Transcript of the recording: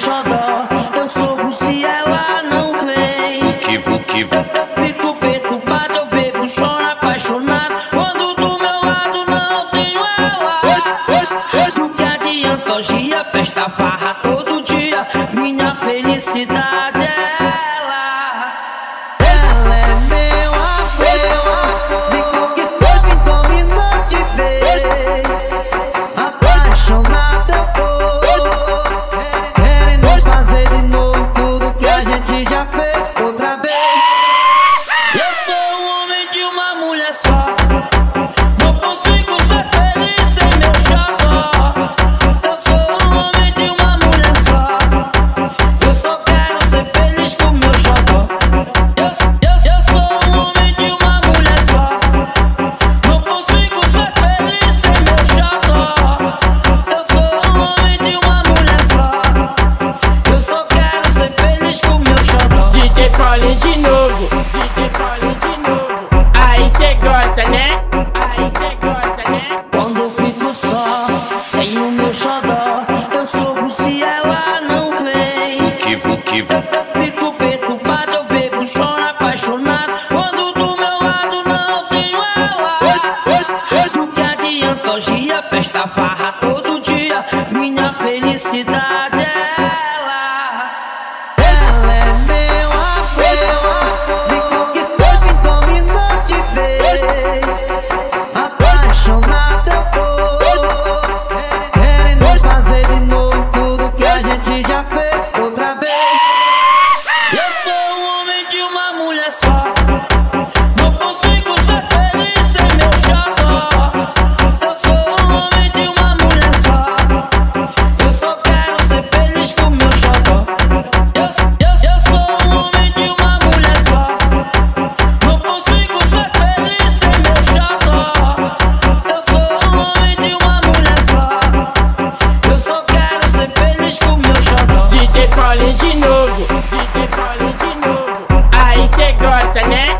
xodó, eu sou se ela não vem. O que, o que, o... Fico preocupado, eu bebo, choro apaixonado. Quando do meu lado não tenho ela. Não que adianta hoje a festa barra todo dia. Minha felicidade. fole de novo. Aí cê gosta, né? Aí cê gosta, né? Quando eu fico só, sem o meu xodó, eu soube se ela não vem. Que vou, que vu. Fico preocupado, eu bebo, choro apaixonado. Quando do meu lado não tenho ela. Não que adianta hoje a festa barra todo dia. Minha felicidade. yeah. Novo, de novo. Aí cê gosta, né?